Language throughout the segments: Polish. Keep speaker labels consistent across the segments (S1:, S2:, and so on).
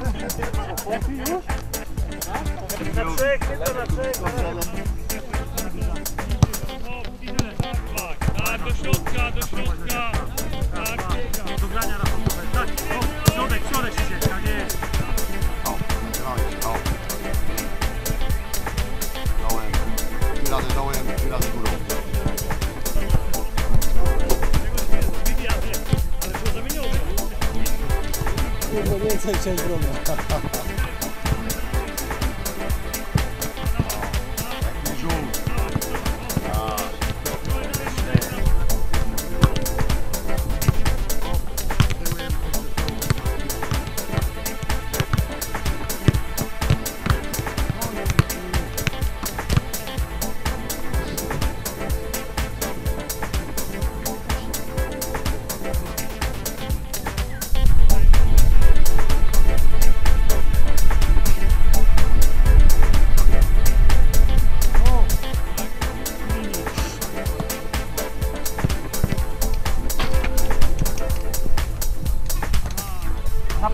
S1: Na trzech, tylko na.
S2: Tak, do środka, do środka. Tak,
S1: Do grania rachunkowe. Tak, środek, środek się dzieje,
S3: to więcej
S4: 6
S1: równo.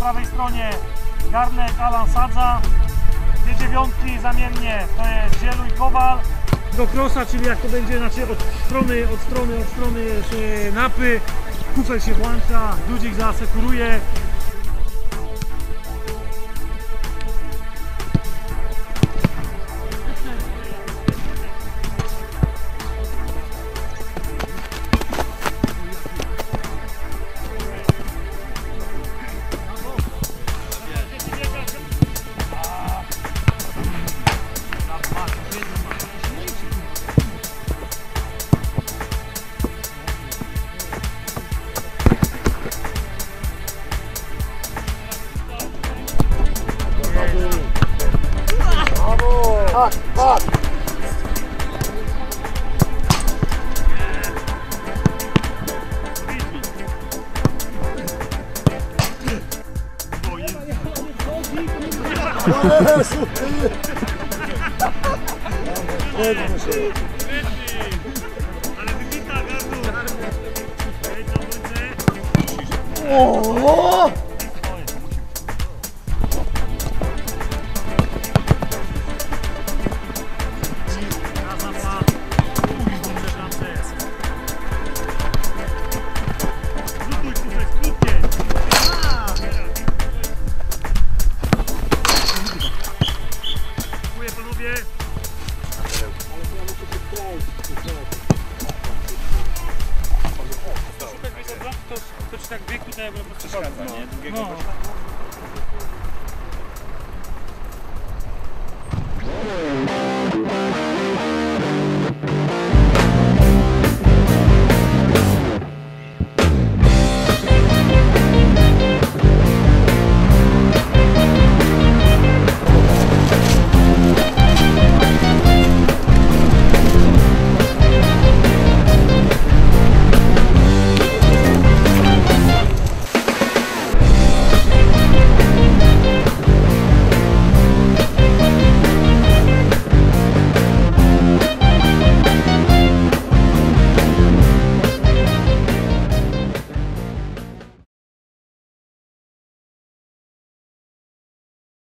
S1: Prawej stronie garnek Alan Sadza. Dwie dziewiątki zamiennie to jest Zieluj Kowal. Do krosa, czyli jak to będzie, znaczy od strony, od strony, od strony się napy. Kufel się włącza, ludzik zaasekuruje. Rock, rock. Oh! Dziękuję panowie.
S2: To, to czy tak bieg tutaj jakby po prostu nie?
S1: No.